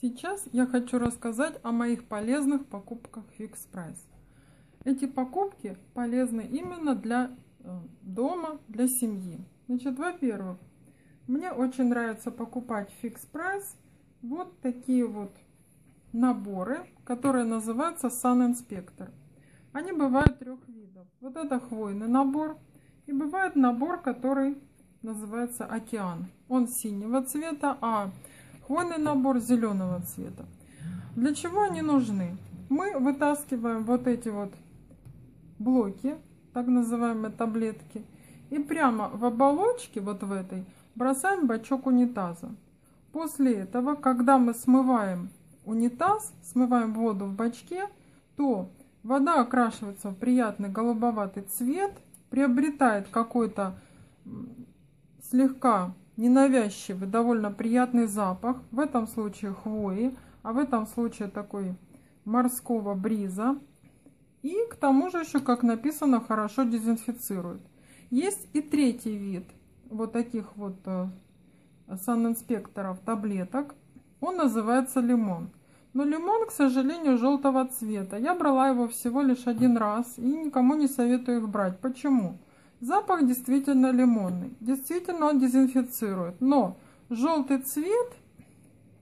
Сейчас я хочу рассказать о моих полезных покупках Fix Price. Эти покупки полезны именно для э, дома, для семьи. Значит, во-первых, мне очень нравится покупать Fix Price вот такие вот наборы, которые называются Sun Inspector. Они бывают трех видов. Вот это хвойный набор. И бывает набор, который называется Океан. Он синего цвета, а Хвойный набор зеленого цвета. Для чего они нужны? Мы вытаскиваем вот эти вот блоки, так называемые таблетки, и прямо в оболочке, вот в этой, бросаем бачок унитаза. После этого, когда мы смываем унитаз, смываем воду в бачке, то вода окрашивается в приятный голубоватый цвет, приобретает какой-то слегка ненавязчивый, довольно приятный запах. В этом случае хвои, а в этом случае такой морского бриза. И к тому же еще, как написано, хорошо дезинфицирует. Есть и третий вид вот таких вот э, санинспекторов таблеток. Он называется лимон. Но лимон, к сожалению, желтого цвета. Я брала его всего лишь один раз и никому не советую их брать. Почему? Запах действительно лимонный. Действительно он дезинфицирует. Но желтый цвет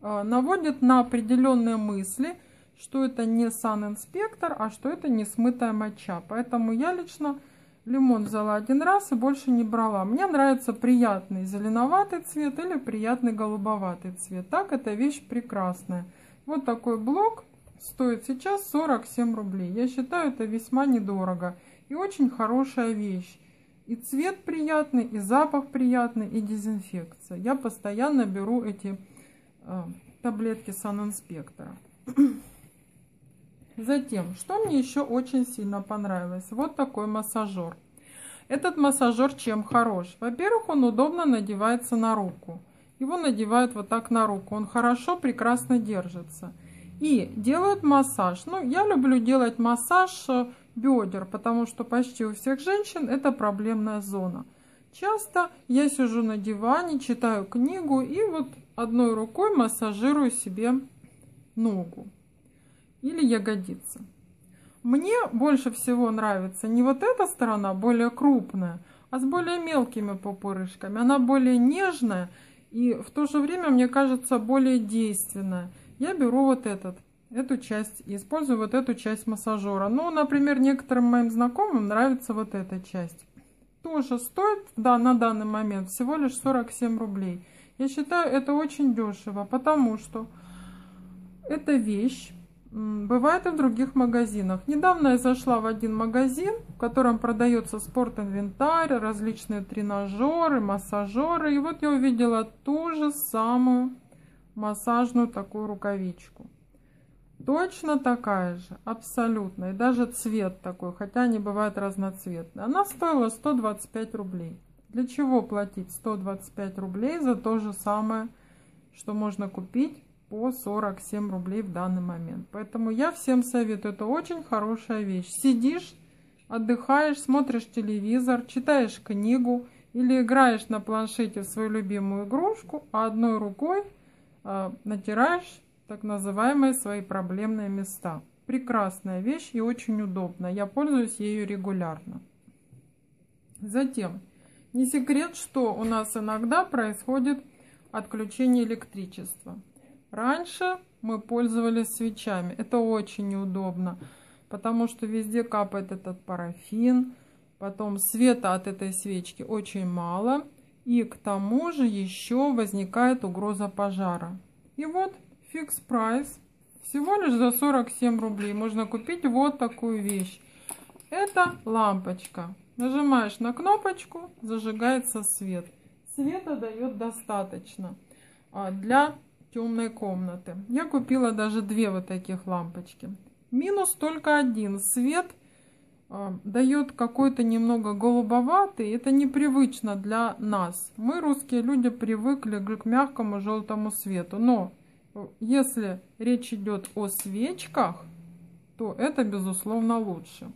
а, наводит на определенные мысли, что это не санинспектор, а что это не смытая моча. Поэтому я лично лимон взяла один раз и больше не брала. Мне нравится приятный зеленоватый цвет или приятный голубоватый цвет. Так, эта вещь прекрасная. Вот такой блок стоит сейчас 47 рублей. Я считаю, это весьма недорого и очень хорошая вещь. И цвет приятный, и запах приятный, и дезинфекция. Я постоянно беру эти э, таблетки санинспектора. Затем, что мне еще очень сильно понравилось? Вот такой массажер. Этот массажер чем хорош? Во-первых, он удобно надевается на руку. Его надевают вот так на руку. Он хорошо, прекрасно держится. И делают массаж. Ну, я люблю делать массаж э, бедер, потому что почти у всех женщин это проблемная зона. Часто я сижу на диване, читаю книгу и вот одной рукой массажирую себе ногу или ягодицы. Мне больше всего нравится не вот эта сторона, более крупная, а с более мелкими пупырышками. Она более нежная и в то же время, мне кажется, более действенная. Я беру вот этот эту часть, использую вот эту часть массажера. Ну, например, некоторым моим знакомым нравится вот эта часть. Тоже стоит да, на данный момент всего лишь 47 рублей. Я считаю, это очень дешево, потому что эта вещь бывает и в других магазинах. Недавно я зашла в один магазин, в котором продается спорт-инвентарь, различные тренажеры, массажеры. И вот я увидела ту же самую массажную такую рукавичку. Точно такая же, абсолютно. И даже цвет такой, хотя они бывают разноцветные. Она стоила 125 рублей. Для чего платить 125 рублей за то же самое, что можно купить по 47 рублей в данный момент. Поэтому я всем советую. Это очень хорошая вещь. Сидишь, отдыхаешь, смотришь телевизор, читаешь книгу или играешь на планшете в свою любимую игрушку, а одной рукой э, натираешь так называемые свои проблемные места. Прекрасная вещь и очень удобная. Я пользуюсь ею регулярно. Затем, не секрет, что у нас иногда происходит отключение электричества. Раньше мы пользовались свечами. Это очень неудобно, потому что везде капает этот парафин. Потом света от этой свечки очень мало. И к тому же еще возникает угроза пожара. И вот Fix Price. Всего лишь за 47 рублей можно купить вот такую вещь. Это лампочка. Нажимаешь на кнопочку, зажигается свет. Света дает достаточно а, для темной комнаты. Я купила даже две вот таких лампочки. Минус только один. Свет а, дает какой-то немного голубоватый. Это непривычно для нас. Мы, русские люди, привыкли к мягкому желтому свету. Но если речь идет о свечках, то это, безусловно, лучше.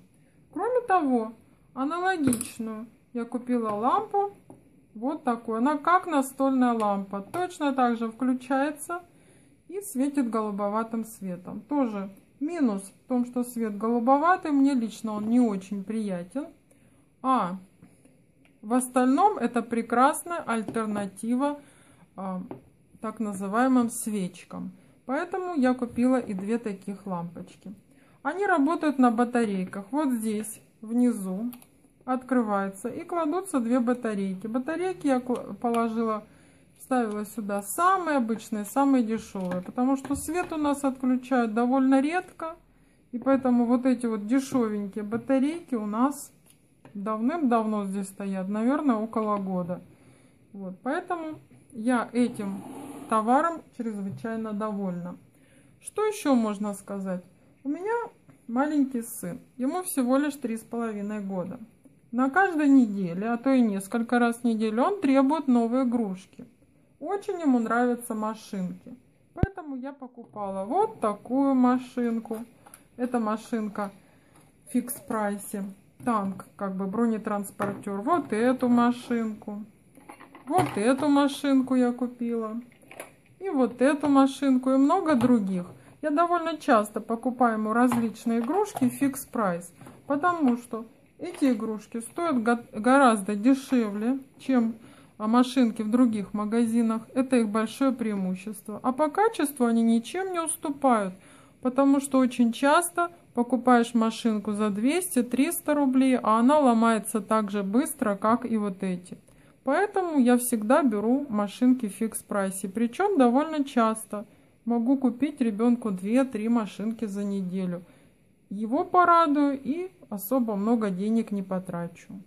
Кроме того, аналогичную я купила лампу, вот такую. Она как настольная лампа. Точно так же включается. и светит голубоватым светом. Тоже минус в том, что свет голубоватый, мне лично он не очень приятен. А в остальном это прекрасная альтернатива э, так называемым свечкам. Поэтому я купила и две таких лампочки. Они работают на батарейках. Вот здесь внизу открывается и кладутся две батарейки. Батарейки я положила, ставила сюда самые обычные, самые дешевые, потому что свет у нас отключают довольно редко. И поэтому вот эти вот дешевенькие батарейки у нас давным-давно здесь стоят, наверное, около года. Вот, поэтому я этим товаром чрезвычайно довольна. Что еще можно сказать? У меня маленький сын, ему всего лишь три с половиной года. На каждой неделе, а то и несколько раз в неделю он требует новые игрушки. Очень ему нравятся машинки. Поэтому я покупала вот такую машинку. Это машинка в Fix Price-е. Танк, как бы бронетранспортер. Вот эту машинку. Вот эту машинку я купила. Вот эту машинку, и много других. Я довольно часто покупаю ему различные игрушки Fix Price. Потому что эти игрушки стоят гораздо дешевле, чем машинки в других магазинах. Это их большое преимущество. А по качеству они ничем не уступают, потому что очень часто покупаешь машинку за 200-300 рублей, а она ломается так же быстро, как и вот эти. Поэтому я всегда беру машинки в фикс прайсе, причем довольно часто. Могу купить ребенку 2-3 машинки за неделю. Его порадую и особо много денег не потрачу.